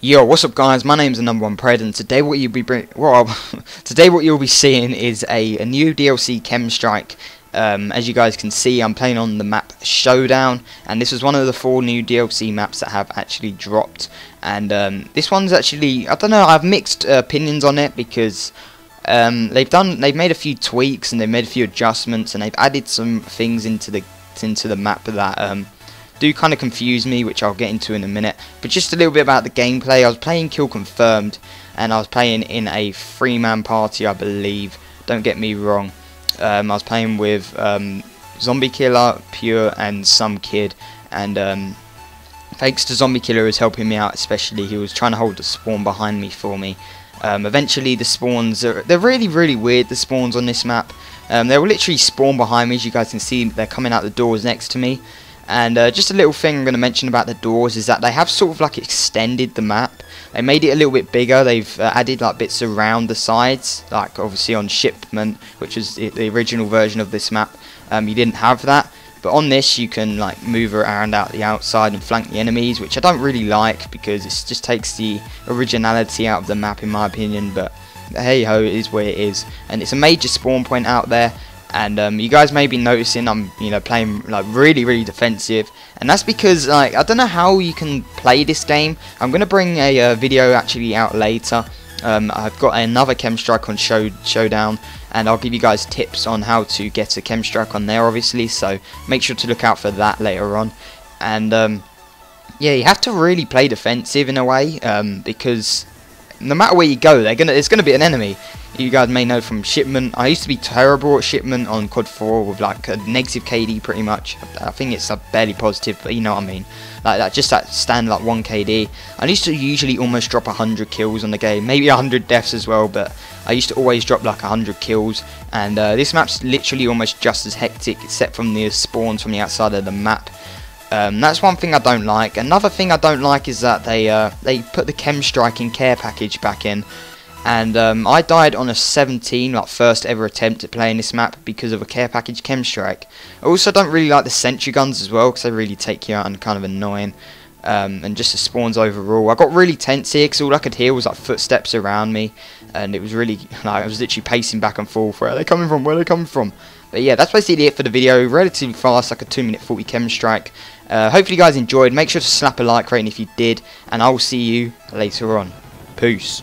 Yo, what's up, guys? My name's the number one pred, and today what you'll be bring well, today what you'll be seeing is a, a new DLC KEM Strike. Um, as you guys can see, I'm playing on the map Showdown, and this is one of the four new DLC maps that have actually dropped. And um, this one's actually, I don't know, I have mixed uh, opinions on it because um, they've done, they've made a few tweaks and they've made a few adjustments, and they've added some things into the into the map that um, do kind of confuse me, which I'll get into in a minute. But just a little bit about the gameplay. I was playing Kill Confirmed, and I was playing in a three-man party, I believe. Don't get me wrong. Um, I was playing with um, Zombie Killer, Pure, and some kid, and um, thanks to Zombie Killer who's helping me out, especially he was trying to hold the spawn behind me for me. Um, eventually, the spawns are they're really really weird. The spawns on this map, um, they will literally spawn behind me, as you guys can see. They're coming out the doors next to me. And uh, just a little thing I'm going to mention about the doors is that they have sort of like extended the map. They made it a little bit bigger. They've uh, added like bits around the sides, like obviously on Shipment, which is the original version of this map. Um, you didn't have that. But on this you can like move around out the outside and flank the enemies, which I don't really like because it just takes the originality out of the map in my opinion. But hey ho, it is where it is. And it's a major spawn point out there and um, you guys may be noticing I'm you know playing like really really defensive. And that's because like I don't know how you can play this game. I'm gonna bring a uh, video actually out later. Um, I've got another KEM Strike on show showdown and I'll give you guys tips on how to get a KEM Strike on there obviously. So make sure to look out for that later on. And um, yeah you have to really play defensive in a way um, because no matter where you go, they're gonna it's gonna be an enemy. You guys may know from Shipment. I used to be terrible at Shipment on COD 4 with like a negative KD pretty much. I think it's a barely positive, but you know what I mean. Like that, just that stand like 1 KD. I used to usually almost drop 100 kills on the game, maybe 100 deaths as well, but I used to always drop like 100 kills. And uh, this map's literally almost just as hectic, except from the spawns from the outside of the map. Um, that's one thing I don't like. Another thing I don't like is that they uh, they put the chem striking care package back in, and um, I died on a 17, like first ever attempt at playing this map because of a care package KEM Strike. I also don't really like the sentry guns as well because they really take you out and kind of annoying. Um, and just the spawns overall. I got really tense here because all I could hear was like footsteps around me, and it was really like I was literally pacing back and forth. Where are they coming from? Where are they coming from? But yeah, that's basically it for the video. Relatively fast, like a 2 minute 40 KEM Strike. Uh, hopefully you guys enjoyed. Make sure to slap a like rating if you did. And I will see you later on. Peace.